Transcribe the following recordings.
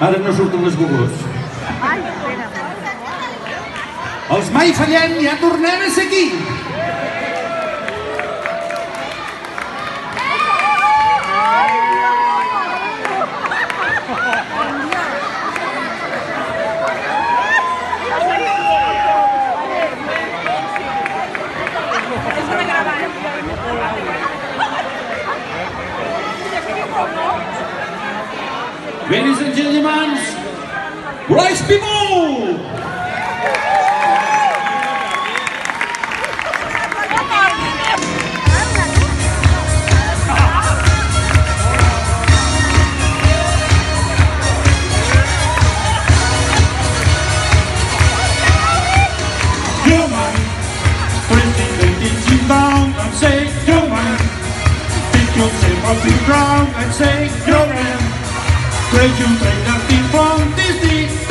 Ara no surten les gugles. Els mai fallem, ja tornem a ser aquí. Ladies and gentlemen, Rice People! You're my I'm saying you're. Think I'm saying you're mine. Straight you take that from Disney.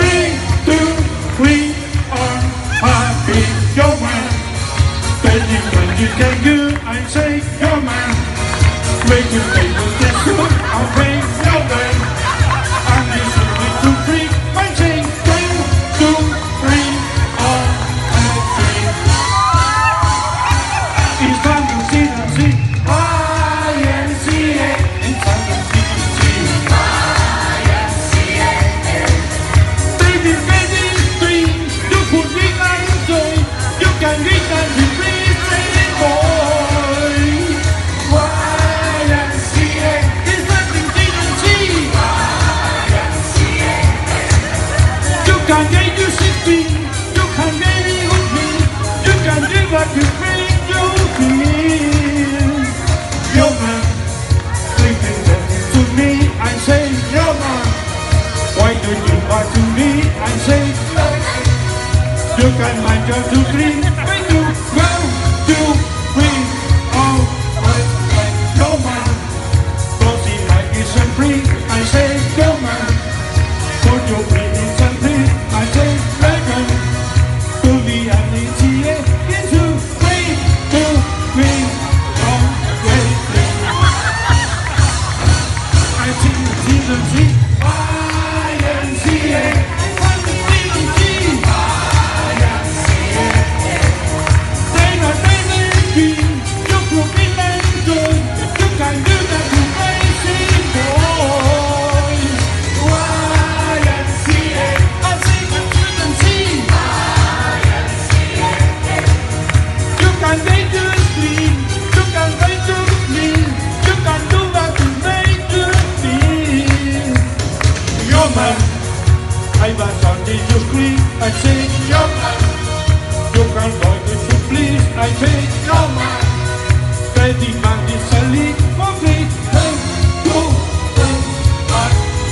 Save your man. Why don't you talk to me and say, you can manage to dream when you please, I take your man. You can go if you please, I take your man. They demand it's a league complete. Hey, you, they, I,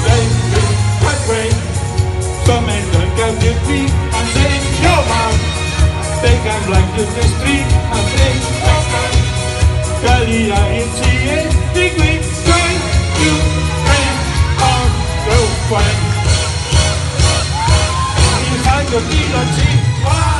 say, you, I pray. Some men don't get to free, I take your man. They can black to the street, I take your man. Galia in CA degree, say, you, and I'm go find 一个一个计。